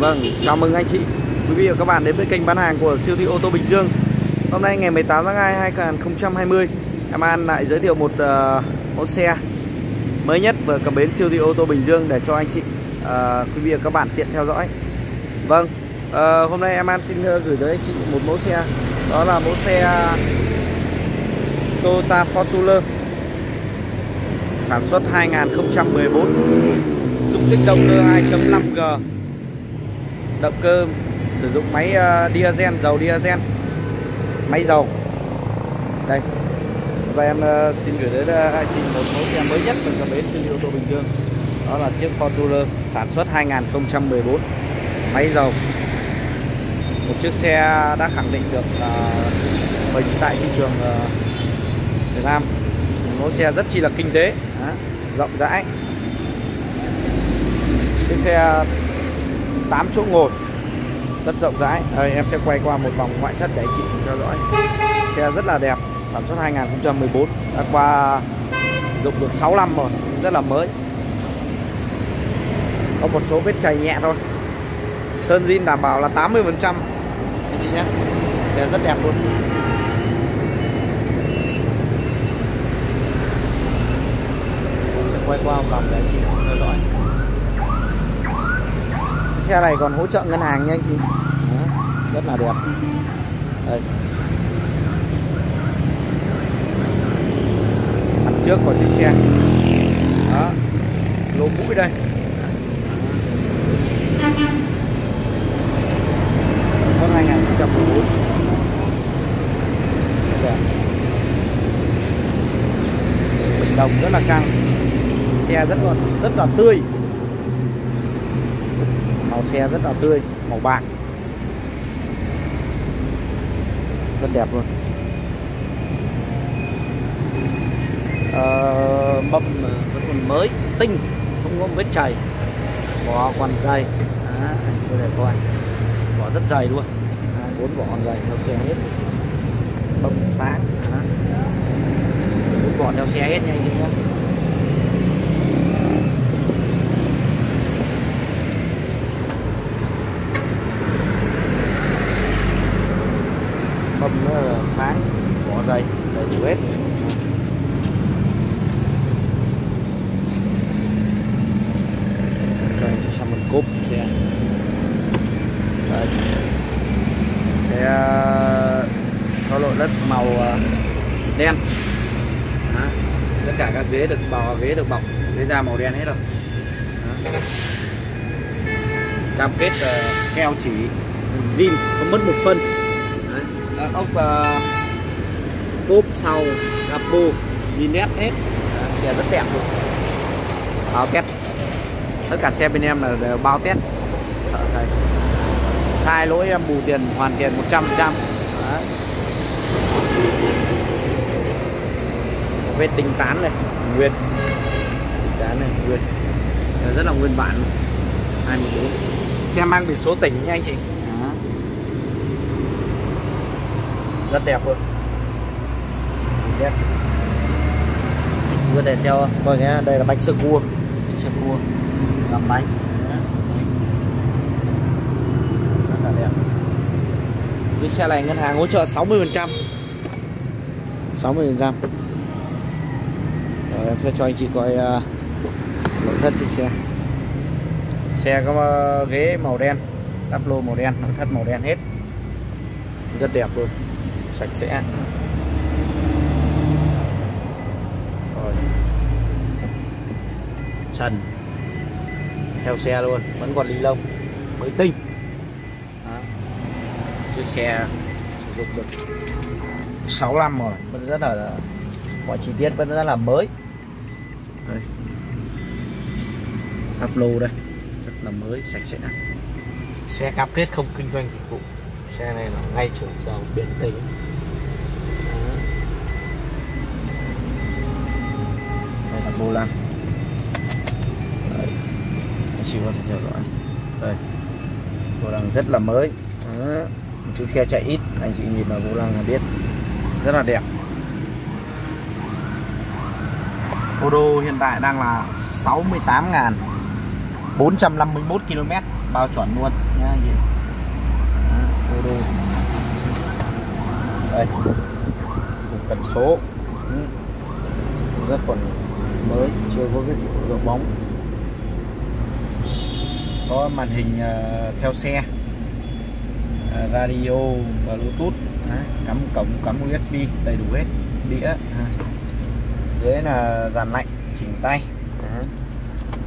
Vâng, chào mừng anh chị Quý vị và các bạn đến với kênh bán hàng của siêu thị ô tô Bình Dương. Hôm nay ngày 18 tháng 2 2020 Em An lại giới thiệu một uh, mẫu xe mới nhất vừa cập bến siêu thị ô tô Bình Dương để cho anh chị uh, quý vị và các bạn tiện theo dõi. Vâng, uh, hôm nay em An xin gửi tới anh chị một mẫu xe Đó là mẫu xe Toyota Fortuner Sản xuất 2014 Dung tích động cơ 2.5G Động cơ sử dụng máy uh, diesel, dầu diesel. Máy dầu. Đây. Và em uh, xin gửi đến ờ, uh, anh chị một mẫu xe mới nhất từ cập bến thương hiệu ô tô Bình Dương. Đó là chiếc Fortuner sản xuất 2014 Máy dầu. Một chiếc xe đã khẳng định được uh, mình tại thị trường uh, Việt Nam. Một mẫu xe rất chi là kinh tế. Đó, rộng rãi. Chiếc xe 8 chỗ ngồi. Rất rộng rãi. Đây, em sẽ quay qua một vòng ngoại thất để chị theo dõi. Xe rất là đẹp, sản xuất 2014 đã qua dùng được 6 năm rồi rất là mới. Có một số vết chảy nhẹ thôi. Sơn zin đảm bảo là 80 phần trăm. Nhé. Xe rất đẹp luôn. Quay qua một vòng để chị theo dõi xe này còn hỗ trợ ngân hàng nha anh chị. Đó, rất là đẹp. Đây. Mặt trước của chiếc xe. Đó lỗ mũi đây. Sản xuất 2014 đẹp. Bình đồng rất là căng. Xe rất là rất là tươi màu xe rất là tươi màu bạc. Rất đẹp luôn. À, mâm vẫn còn mới tinh không có vết chảy vỏ còn dày. À, anh có thể coi. Vỏ rất dày luôn. Bốn vỏ còn dày theo xe hết. Mâm sáng. Bốn vỏ theo xe hết nha anh chị nhé mâm nó là sáng vỏ dày đầy đủ hết cho anh chị xem một cốp xe Đây. xe có nội đất màu đen. Đó. tất cả các ghế được bọc ghế được bọc ghế da màu đen hết rồi. Đó. cam kết uh, keo chỉ zin không mất một phân. Đó. ốc ờ, uh, cốp sau capo nét hết. Xe rất đẹp luôn. Bao test tất cả xe bên em là đều bao test sai lỗi em bù tiền hoàn tiền 100 trăm vết tinh tán này nguyên tinh tán này nguyên rất là nguyên bản. 24 xe mang biển số tỉnh nha anh chị. Đó. Rất đẹp luôn. Đẹp. Có thể theo coi nhé đây là bánh sơ cua. Bánh sơ cua. Làm bánh. Rất là đẹp. Chiếc xe này ngân hàng hỗ trợ 60 phần trăm. 60 phần trăm em sẽ cho anh chị coi uh, nội thất trên xe xe có uh, ghế màu đen đắp lô màu đen nội thất màu đen hết. Rất đẹp luôn sạch sẽ. Rồi. Trần. Theo xe luôn vẫn còn ly lông mới tinh. Đó. chiếc xe sử dụng được 6 năm rồi vẫn rất là à, mọi chi tiết vẫn rất là mới đây. Áp lô đây. Rất là mới sạch sẽ. Xe cam kết không kinh doanh dịch vụ. Xe này là ngay chủ đầu biển tỉnh đây là vô lăng đây anh chị có thể theo dõi. Đây. Vô lăng rất là mới. Đó. một chiếc xe chạy ít. Anh chị nhìn vào vô lăng là biết. Rất là đẹp Odo hiện tại đang là 68.451 km, bao chuẩn luôn nha anh chị. Odo đây cục cần số. Ừ, rất còn mới, chưa có cái dấu bóng. Có màn hình ờ, theo xe ờ, radio, bluetooth cắm cổng, cắm usb đầy đủ hết, đĩa dưới là dàn lạnh chỉnh tay. Đấy.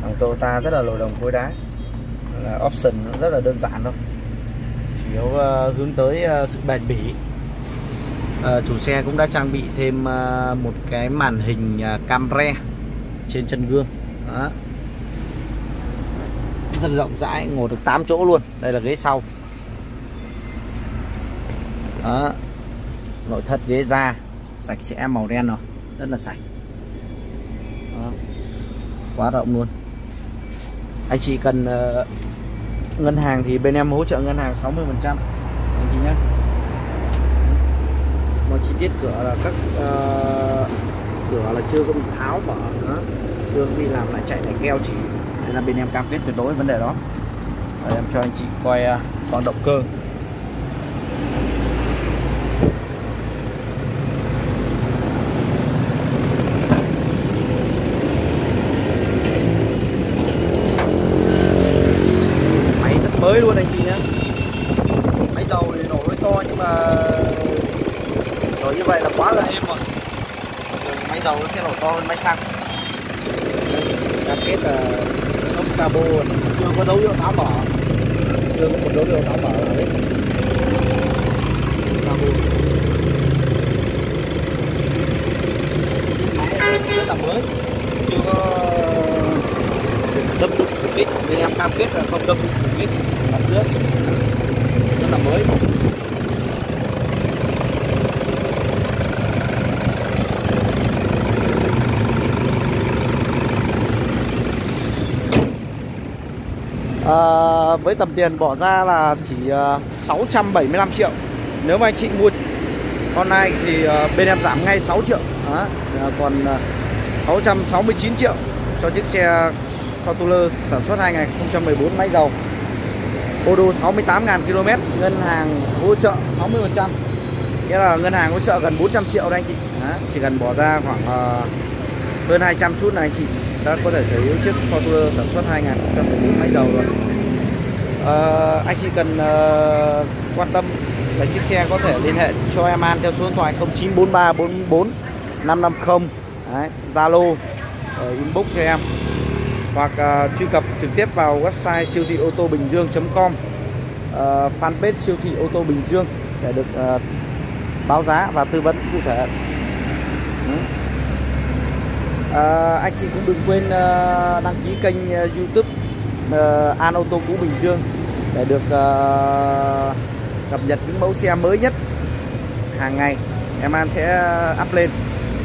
thằng Toyota rất là lồi đồng cối đá. Là option rất là đơn giản thôi. Chủ yếu uh, hướng tới uh, sự bền bỉ. Uh, chủ xe cũng đã trang bị thêm uh, một cái màn hình uh, camera trên chân gương. Đó. rất rộng rãi ngồi được 8 chỗ luôn. Đây là ghế sau. Đó. nội thất ghế da sạch sẽ màu đen rồi. Rất là sạch đó. quá rộng luôn. Anh chị cần uh, ngân hàng thì bên em hỗ trợ ngân hàng 60 phần trăm. Anh chị nhé một chi tiết cửa là các uh, cửa là chưa có bị tháo mở nữa. Chưa đi làm lại chạy lại keo chỉ. Nên là bên em cam kết tuyệt đối vấn đề đó. Rồi em cho anh chị coi uh, con động cơ máy rất mới luôn anh chị nhé máy dầu thì nổ hơi to nhưng mà nổ như vậy là quá là êm rồi. Máy dầu nó sẽ nổ to hơn máy xăng. Cam kết là ốc cabo, chưa có dấu hiệu tháo bỏ chưa có một dấu hiệu tháo bỏ nào đấy cabo máy rất là mới chưa có đâm đục một ít bên em cam kết là không đâm đục một ít mặt trước rất là mới à, với tầm tiền bỏ ra là chỉ ờ, uh, 675 triệu nếu mà anh chị mua con này thì uh, bên em giảm ngay 6 triệu đó. À, còn uh, 669 triệu cho chiếc xe Fortuner sản xuất 2014 máy dầu ô tô 68.000 km ngân hàng hỗ trợ 60% nghĩa là ngân hàng hỗ trợ gần 400 triệu đây anh chị đó. chỉ cần bỏ ra khoảng uh, hơn 200 chút này anh chị đã có thể sở hữu chiếc Fortuner sản xuất 2014 máy dầu rồi. À, anh chị cần uh, quan tâm về chiếc xe có thể liên hệ cho em An theo số điện thoại 094344 550 Zalo inbox cho em. Hoặc uh, truy cập trực tiếp vào website siêu thị ô tô bình dương.com uh, fanpage siêu thị ô tô bình dương để được uh, báo giá và tư vấn cụ thể. Ừ à, anh chị cũng đừng quên ờ, đăng ký kênh ờ, youtube An ô tô cũ Bình Dương để được uh, cập nhật những mẫu xe mới nhất hàng ngày. Em An sẽ up lên.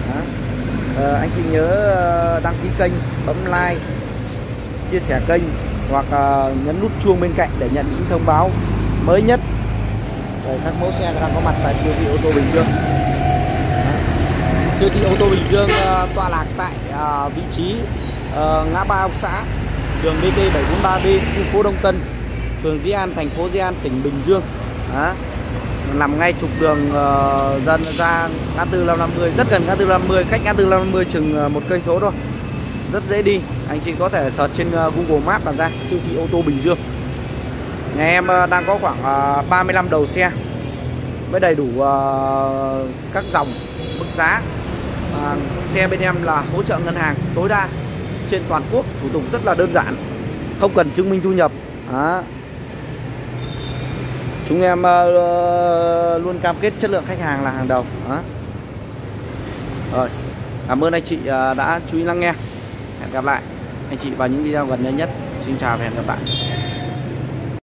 Đó. Anh chị nhớ đăng ký kênh bấm like chia sẻ kênh hoặc nhấn nút chuông bên cạnh để nhận những thông báo mới nhất về các mẫu xe đang có mặt tại siêu thị ô tô Bình Dương siêu thị ô tô Bình Dương uh, tọa lạc tại uh, vị trí uh, ngã ba ông xã đường DT 743B khu phố Đông Tân phường Di An thành phố Di An tỉnh Bình Dương. Đó. nằm ngay trục đường uh, dân ra ngã tư 550 rất gần ngã tư 50 cách ngã tư 550 chừng một cây số thôi. Rất dễ đi anh chị có thể search trên uh, Google Maps là ra siêu thị ô tô Bình Dương. Nhà em uh, đang có khoảng uh, 35 đầu xe với đầy đủ uh, các dòng mức giá à, xe bên em là hỗ trợ ngân hàng tối đa trên toàn quốc thủ tục rất là đơn giản không cần chứng minh thu nhập. Đó. chúng em uh, luôn cam kết chất lượng khách hàng là hàng đầu. Đó. rồi. Cảm ơn anh chị uh, đã chú ý lắng nghe. Hẹn gặp lại anh chị vào những video gần nhất nhất. Xin chào và hẹn gặp lại.